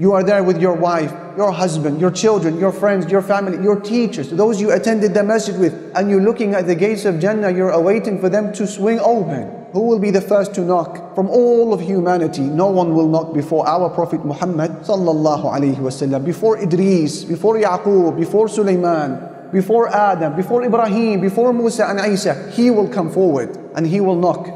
You are there with your wife, your husband, your children, your friends, your family, your teachers, those you attended the masjid with, and you're looking at the gates of Jannah, you're awaiting for them to swing open. Who will be the first to knock? From all of humanity, no one will knock before our Prophet Muhammad sallallahu before Idris, before Yaqub, before Sulaiman, before Adam, before Ibrahim, before Musa and Isa. He will come forward and he will knock.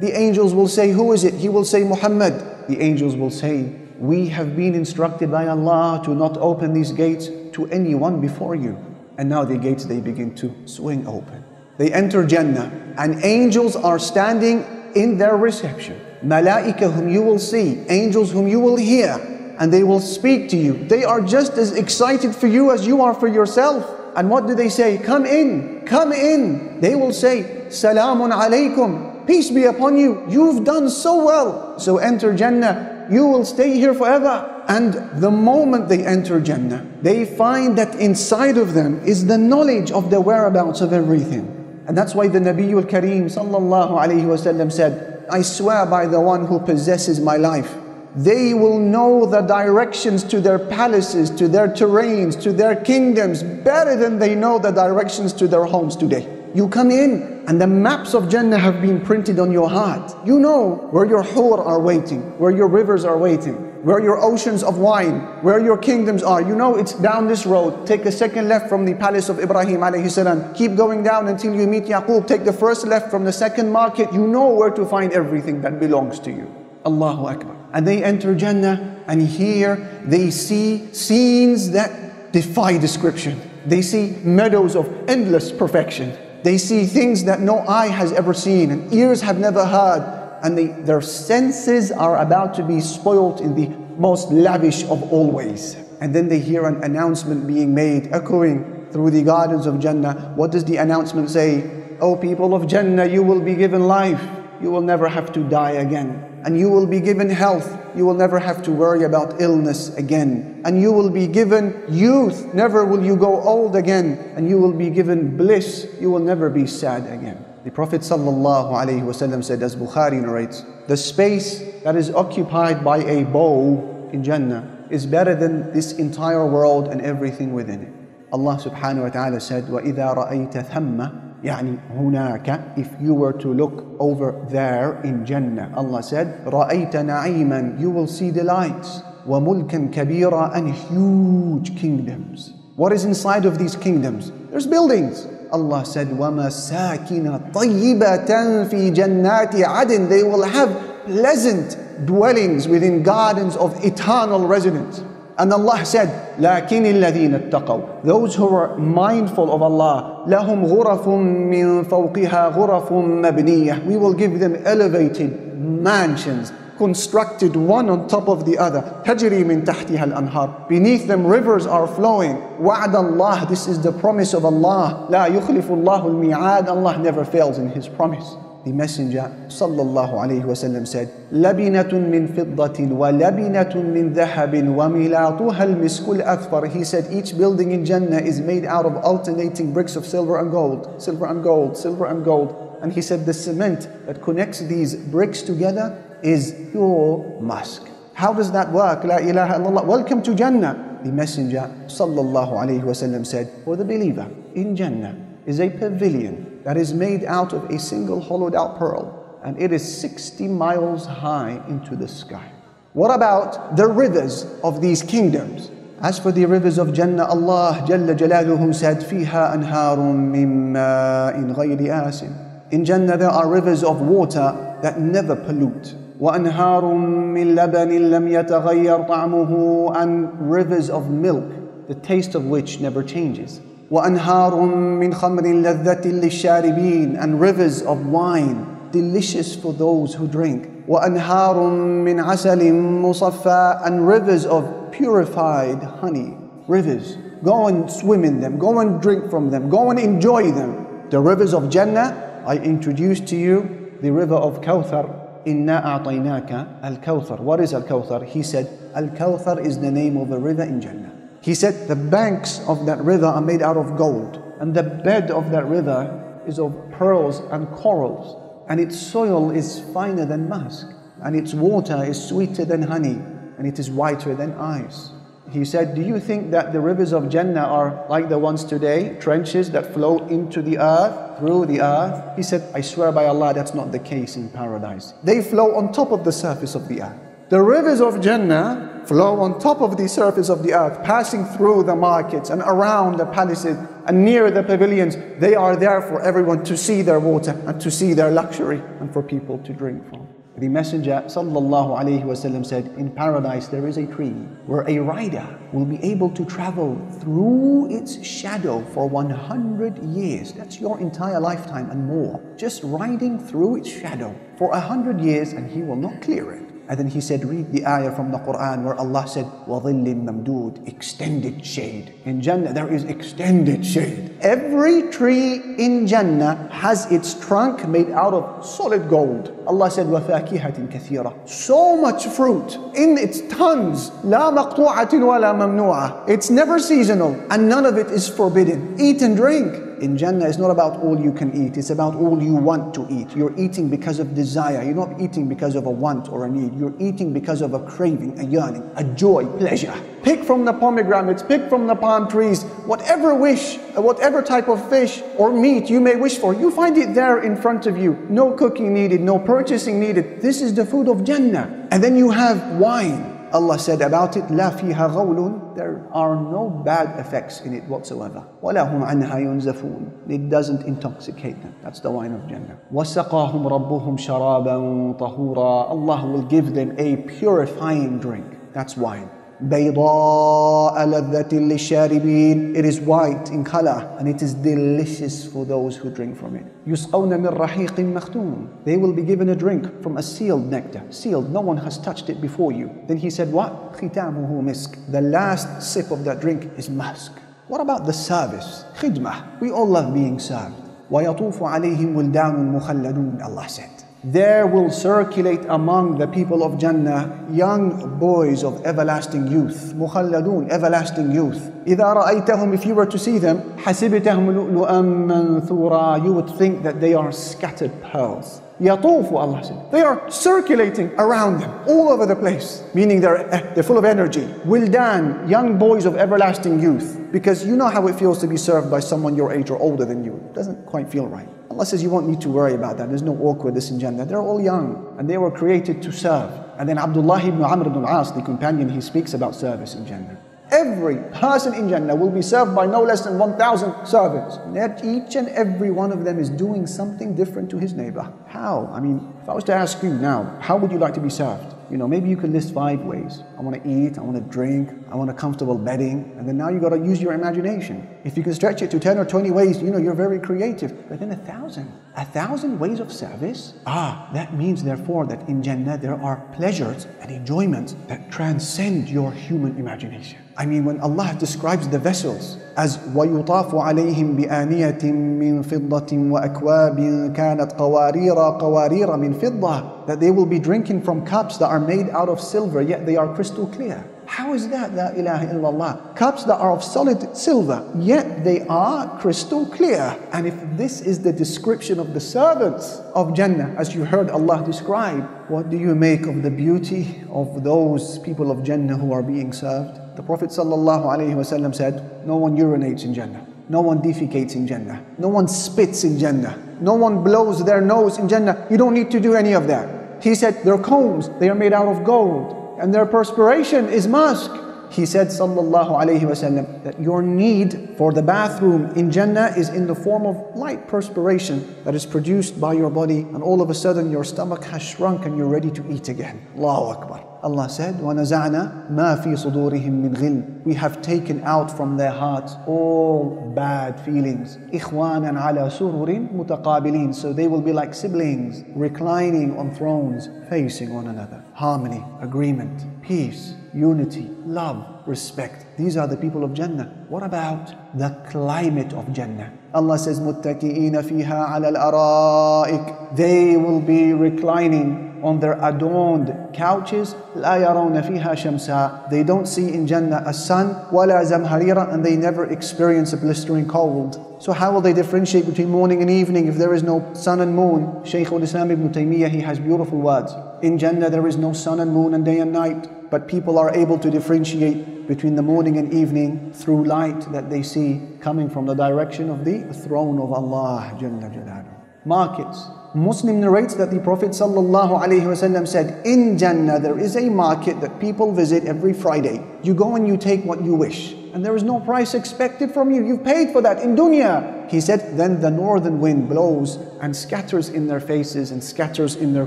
The angels will say, Who is it? He will say, Muhammad. The angels will say, we have been instructed by Allah to not open these gates to anyone before you. And now the gates they begin to swing open. They enter Jannah and angels are standing in their reception. Malaika whom you will see, angels whom you will hear, and they will speak to you. They are just as excited for you as you are for yourself. And what do they say? Come in, come in. They will say, Salamun alaykum, peace be upon you. You've done so well. So enter Jannah you will stay here forever. And the moment they enter Jannah, they find that inside of them is the knowledge of the whereabouts of everything. And that's why the Nabiul Kareem sallallahu alayhi wasallam said, I swear by the one who possesses my life, they will know the directions to their palaces, to their terrains, to their kingdoms better than they know the directions to their homes today. You come in and the maps of Jannah have been printed on your heart. You know where your hur are waiting, where your rivers are waiting, where your oceans of wine, where your kingdoms are. You know it's down this road. Take a second left from the palace of Ibrahim alayhi salam. Keep going down until you meet Yaqub. Take the first left from the second market. You know where to find everything that belongs to you. Allahu Akbar. And they enter Jannah and here they see scenes that defy description. They see meadows of endless perfection. They see things that no eye has ever seen and ears have never heard. And they, their senses are about to be spoilt in the most lavish of all ways. And then they hear an announcement being made, echoing through the gardens of Jannah. What does the announcement say? O people of Jannah, you will be given life. You will never have to die again and you will be given health. You will never have to worry about illness again. And you will be given youth. Never will you go old again. And you will be given bliss. You will never be sad again. The Prophet ﷺ said, as Bukhari narrates, the space that is occupied by a bow in Jannah is better than this entire world and everything within it. Allah subhanahu wa ta'ala said, وَإِذَا رَأَيْتَ ثَمَّ يعني هناك if you were to look over there in Jannah Allah said رأيت نعيما you will see delights وملكا كبيرا and huge kingdoms what is inside of these kingdoms there's buildings Allah said ومساكن طيبة في جنات عدن they will have pleasant dwellings within gardens of eternal residence and Allah said, لكن الذين اتقوا Those who are mindful of Allah, لهم غرف من فوقها غرف مبنية We will give them elevated mansions constructed one on top of the other تجري من تحتها الأنهار Beneath them rivers are flowing وعد الله This is the promise of Allah لا يخلف الله الميعاد Allah never fails in His promise the Messenger sallallahu alayhi wasallam said, لَبِنَةٌ مِّن فِضَّةٍ وَلَبِنَةٌ مِّن ذَهَبٍ وَمِلَاطُهَا الْمِسْكُ الْأَكْفَرِ He said, each building in Jannah is made out of alternating bricks of silver and gold, silver and gold, silver and gold. And he said, the cement that connects these bricks together is pure musk. How does that work? La ilaha illallah. Welcome to Jannah. The Messenger sallallahu alayhi wasallam said, for the believer in Jannah is a pavilion that is made out of a single hollowed out pearl, and it is 60 miles high into the sky. What about the rivers of these kingdoms? As for the rivers of Jannah, Allah Jalla Jalaluhu said, فِيهَا أَنْهَارٌ مِّن مَّاءٍ غَيْرِ آسٍ In Jannah there are rivers of water that never pollute. وأنهار من لبن لم يتغير طعمه and rivers of milk, the taste of which never changes. وأنهار من خمر لذة للشاربين and rivers of wine delicious for those who drink وأنهار من عسل مصفى and rivers of purified honey rivers go and swim in them go and drink from them go and enjoy them the rivers of Jannah I introduce to you the river of Kawthar إنا أعطيناك الكوثر what is al-Kawthar he said al-Kawthar is the name of a river in Jannah he said the banks of that river are made out of gold, and the bed of that river is of pearls and corals, and its soil is finer than musk, and its water is sweeter than honey. and it is whiter than ice. He said, Do you think that the rivers of Jannah are like the ones today, trenches that flow into the earth, through the earth? He said, I swear by Allah, that's not the case in paradise. They flow on top of the surface of the earth. The rivers of Jannah flow on top of the surface of the earth, passing through the markets and around the palaces and near the pavilions. They are there for everyone to see their water and to see their luxury and for people to drink from. The Messenger wasallam said, In paradise there is a tree where a rider will be able to travel through its shadow for 100 years. That's your entire lifetime and more. Just riding through its shadow for 100 years and he will not clear it. And then he said, read the ayah from the Quran where Allah said, وَظِلٍّ مَمْدُودٍ Extended shade. In Jannah there is extended shade. Every tree in Jannah has its trunk made out of solid gold. Allah said, وَفَاكِهَةٍ كَثِيرًا So much fruit in its tons. لَا مَقْطُوعَةٍ وَلَا مَمْنُوعَةٍ It's never seasonal and none of it is forbidden. Eat and drink in Jannah is not about all you can eat, it's about all you want to eat. You're eating because of desire, you're not eating because of a want or a need. You're eating because of a craving, a yearning, a joy, pleasure. Pick from the pomegranates, pick from the palm trees, whatever wish, uh, whatever type of fish or meat you may wish for, you find it there in front of you. No cooking needed, no purchasing needed. This is the food of Jannah. And then you have wine. Allah said about it, لا فيها غول, there are no bad effects in it whatsoever. ولا هم عنها ينزفون. It doesn't intoxicate them. That's the wine of Jannah. وسقاهم ربهم شرابا طهورا. Allah will give them a purifying drink. That's wine. بيضاء لذة للشاربين It is white in color and it is delicious for those who drink from it. يسقون من رحيق مختوم They will be given a drink from a sealed nectar. Sealed, no one has touched it before you. Then he said what? ختامه مسك The last sip of that drink is musk. What about the service? خدمة. We all love being served. ويطوف عليهم ولدان مخلدون Allah said there will circulate among the people of Jannah young boys of everlasting youth. مخلدون, everlasting youth. إذا رأيتهم, if you were to see them, حسبتهم لؤلؤا منثورا, you would think that they are scattered pearls. يطوف, Allah said. They are circulating around them, all over the place. Meaning they're, they're full of energy. Wildan, young boys of everlasting youth. Because you know how it feels to be served by someone your age or older than you. It doesn't quite feel right. Allah says you won't need to worry about that. There's no awkwardness in Jannah. They're all young and they were created to serve. And then Abdullah ibn Amr ibn al-As, the companion, he speaks about service in Jannah. Every person in Jannah will be served by no less than 1,000 servants. Yet each and every one of them is doing something different to his neighbor. How? I mean, if I was to ask you now, how would you like to be served? You know, maybe you could list five ways. I want to eat, I want to drink, I want a comfortable bedding. And then now you got to use your imagination. If you can stretch it to 10 or 20 ways, you know, you're very creative. But then a thousand, a thousand ways of service? Ah, that means therefore that in Jannah there are pleasures and enjoyments that transcend your human imagination. I mean, when Allah describes the vessels as وَيُطَافُ عَلَيْهِمْ بِآنِيَةٍ مِّن فِضَّةٍ وَأَكْوَابٍ كَانَتْ قَوَارِيرَ قَوَارِيرَ مِن فِضَّةٍ That they will be drinking from cups that are made out of silver, yet they are Christian clear. How is that, La ilaha illallah? Cups that are of solid silver, yet they are crystal clear. And if this is the description of the servants of Jannah, as you heard Allah describe, what do you make of the beauty of those people of Jannah who are being served? The Prophet ﷺ said, No one urinates in Jannah. No one defecates in Jannah. No one spits in Jannah. No one blows their nose in Jannah. You don't need to do any of that. He said, Their combs, they are made out of gold and their perspiration is musk He said, Sallallahu Alaihi Wasallam, that your need for the bathroom in Jannah is in the form of light perspiration that is produced by your body, and all of a sudden your stomach has shrunk and you're ready to eat again. Allahu Akbar. Allah said, وَنَزَعْنَا مَا فِي صُدُورِهِم مِّن غِلٍّ We have taken out from their hearts all bad feelings. إِخْوَانًا عَلَى سُرُرٍ مُتَقَابِلِينَ So they will be like siblings, reclining on thrones, facing one another. Harmony, agreement, peace, unity, love, respect. These are the people of Jannah. What about the climate of Jannah? Allah says, مُتَّكِئِينَ فِيهَا عَلَى الْأَرَائِكِ They will be reclining on their adorned couches لا يرون فيها شمسا they don't see in Jannah a sun ولا زمهريرا and they never experience a blistering cold so how will they differentiate between morning and evening if there is no sun and moon Shaykh al-Islam ibn Taymiyyah he has beautiful words in Jannah there is no sun and moon and day and night but people are able to differentiate between the morning and evening through light that they see coming from the direction of the throne of Allah Jalla Jalaluhu. Markets. Muslim narrates that the Prophet ﷺ said, In Jannah there is a market that people visit every Friday. You go and you take what you wish. And there is no price expected from you. You've paid for that in dunya. He said, Then the northern wind blows and scatters in their faces and scatters in their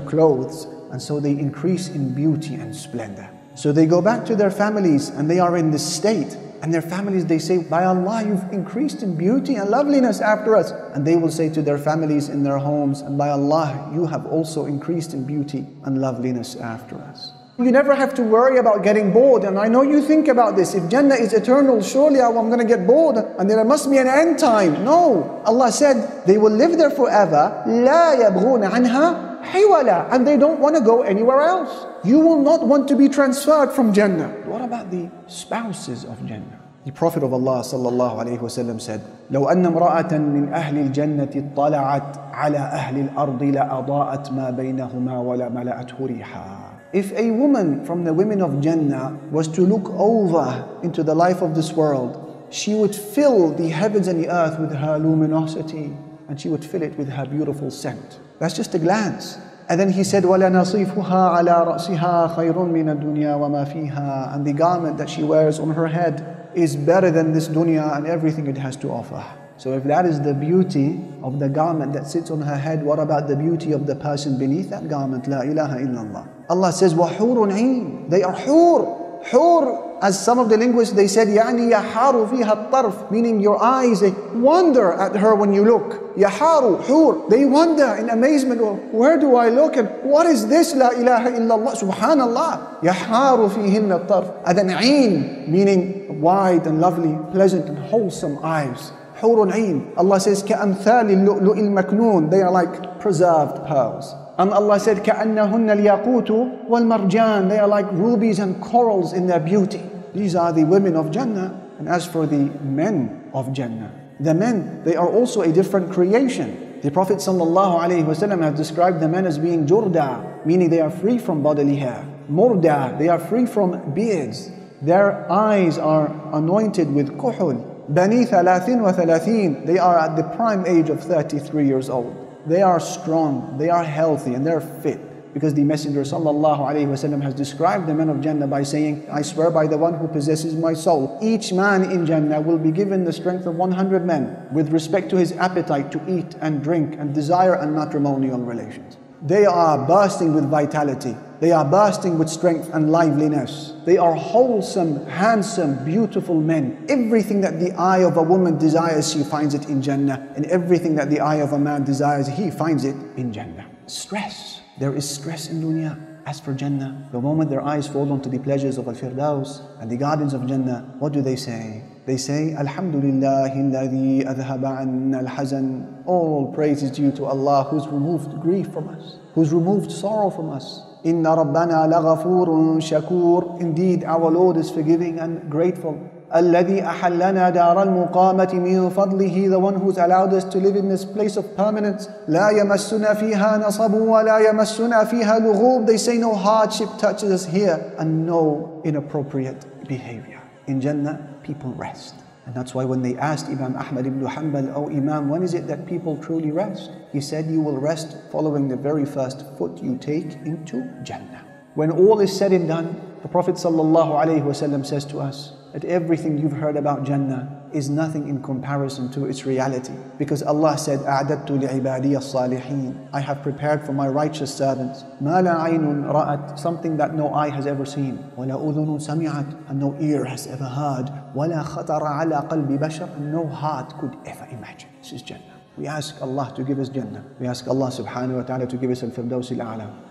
clothes. And so they increase in beauty and splendor. So they go back to their families and they are in this state. And their families, they say, By Allah, you've increased in beauty and loveliness after us. And they will say to their families in their homes, And by Allah, you have also increased in beauty and loveliness after us. You never have to worry about getting bored. And I know you think about this. If Jannah is eternal, surely I'm going to get bored. And there must be an end time. No. Allah said, they will live there forever. لا يبغون عنها حولا. And they don't want to go anywhere else. You will not want to be transferred from Jannah. What about the spouses of Jannah? The Prophet of Allah sallallahu alayhi wasallam said, لو أن امرأة من أهل الجنة اطلعت على أهل الأرض لأضاءت ما بينهما ولا ملأته ريحا. If a woman from the women of Jannah was to look over into the life of this world, she would fill the heavens and the earth with her luminosity and she would fill it with her beautiful scent. That's just a glance. And then he said, وَلَنَصِيفُهَا عَلَى رَأْسِهَا خَيْرٌ مِنَ الدُّنْيَا وَمَا فِيهَا And the garment that she wears on her head is better than this dunya and everything it has to offer. So if that is the beauty of the garment that sits on her head, what about the beauty of the person beneath that garment? La ilaha illallah. Allah says, وَحُورٌ عِينٌ They are hur. Hur, as some of the linguists, they said, يعني يحار فيها الطرف, meaning your eyes, they wonder at her when you look. يحار, hur. They wonder in amazement, well, where do I look and what is this? La ilaha illallah. Subhanallah. يحار فيهن الطرف. And then عين, meaning wide and lovely, pleasant and wholesome eyes. حور عين. Allah says كأمثال اللؤلؤ المكنون. They are like preserved pearls. And Allah said كأنهن الياقوت والمرجان. They are like rubies and corals in their beauty. These are the women of Jannah. And as for the men of Jannah, the men, they are also a different creation. The Prophet ﷺ has described the men as being jurda, meaning they are free from bodily hair. Murda, they are free from beards. Their eyes are anointed with kuhul, Bani Thalathin wa Thalathin, they are at the prime age of 33 years old. They are strong, they are healthy, and they're fit. Because the Messenger وسلم, has described the men of Jannah by saying, I swear by the one who possesses my soul, each man in Jannah will be given the strength of 100 men with respect to his appetite to eat and drink and desire and matrimonial relations. They are bursting with vitality. They are bursting with strength and liveliness. They are wholesome, handsome, beautiful men. Everything that the eye of a woman desires, she finds it in Jannah. And everything that the eye of a man desires, he finds it in Jannah. Stress. There is stress in dunya. As for Jannah, the moment their eyes fall onto the pleasures of Al-Firdaus and the gardens of Jannah, what do they say? They say, Alhamdulillah anna al-hazan. All praise is due to Allah who's removed grief from us, who's removed sorrow from us. Inna rabbana laghafurun shakur. Indeed, our Lord is forgiving and grateful. الذي أحلنا دار المقامة من فضله the one who's allowed us to live in this place of permanence لا يمسنا فيها نصب ولا يمسنا فيها لغوب they say no hardship touches us here and no inappropriate behavior in Jannah people rest and that's why when they asked Imam Ahmad ibn Hanbal, Oh Imam, when is it that people truly rest? He said, You will rest following the very first foot you take into Jannah. When all is said and done, the Prophet ﷺ says to us, that everything you've heard about Jannah is nothing in comparison to its reality. Because Allah said, أَعْدَدْتُ لِعِبَادِيَ الصَّالِحِينَ I have prepared for my righteous servants مَا لَا عَيْنٌ رَأَتْ Something that no eye has ever seen وَلَا أُذُنٌ سَمِعَتْ And no ear has ever heard وَلَا خَطَرَ عَلَى قَلْبِ بَشَرٍ And no heart could ever imagine. This is Jannah. We ask Allah to give us Jannah. We ask Allah subhanahu wa ta'ala to give us al-Firdaus al-A'la.